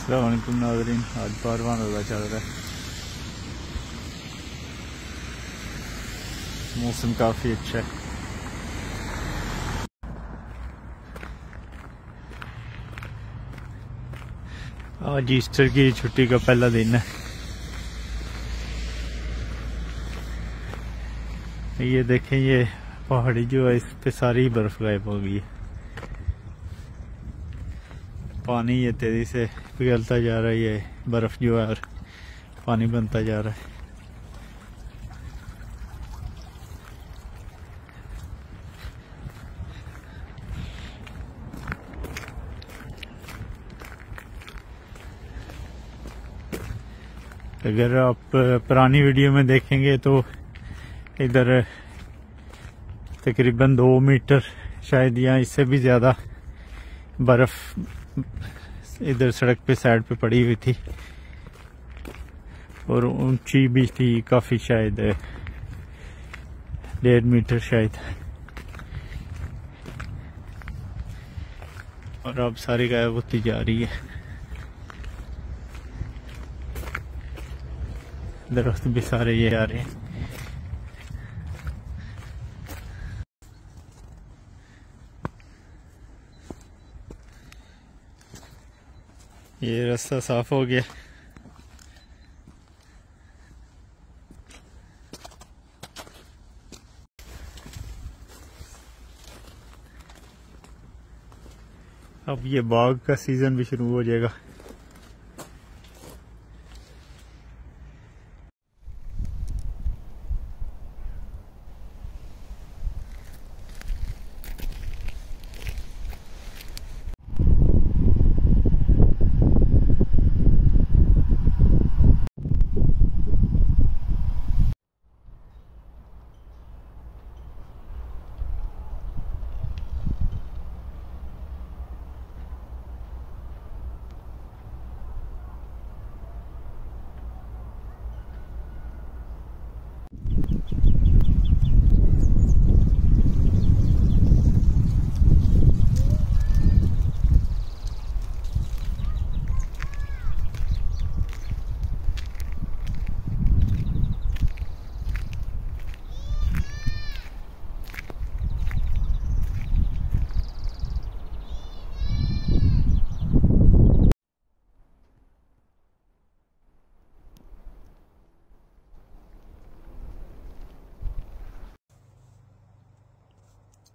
अलकुम नाजरीन आज बारवा रोज़ा चल रहा है मौसम काफ़ी अच्छा है आज ईस्टर की छुट्टी का पहला दिन है ये देखें ये पहाड़ी जो है इस पे सारी बर्फ़ गायब हो गई है पानी ये तेज़ी से पिघलता जा रहा है, ये बर्फ़ जो है और पानी बनता जा रहा है। अगर आप पुरानी वीडियो में देखेंगे तो इधर तकरीबन दो मीटर शायद या इससे भी ज़्यादा बर्फ़ इधर सड़क पे साइड पे पड़ी हुई थी। और ऊँची भी थी, काफ़ी शायद डेढ़ मीटर शायद। और अब सारी गायब होती जा रही है। दरख्त भी सारे ये आ रहे हैं। ये रास्ता साफ़ हो गया। अब ये बाग का सीज़न भी शुरू हो जाएगा।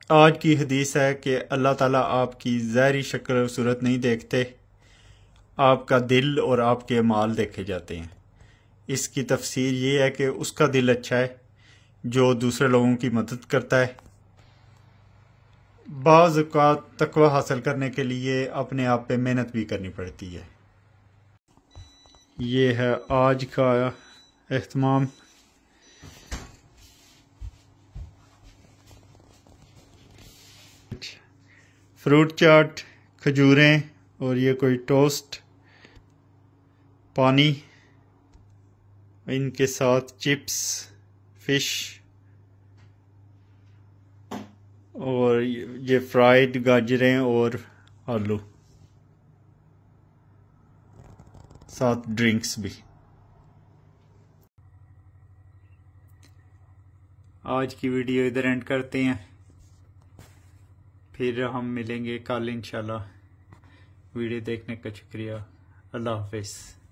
आज की हदीस है कि अल्लाह ताला आपकी ज़ाहरी शक्ल और सूरत नहीं देखते, आपका दिल और आपके माल देखे जाते हैं। इसकी तफसीर ये है कि उसका दिल अच्छा है, जो दूसरे लोगों की मदद करता है। बाज़ तकवा हासिल करने के लिए अपने आप पे मेहनत भी करनी पड़ती है। ये है आज का अहतमाम फ्रूट चाट, खजूरें और ये कोई टोस्ट, पानी, इनके साथ चिप्स, फ़िश, और ये फ्राइड गाजरें और आलू। साथ ड्रिंक्स भी। आज की वीडियो इधर एंड करते हैं। फिर हम मिलेंगे कल इंशाल्लाह। वीडियो देखने का शुक्रिया। अल्लाह हाफिज़।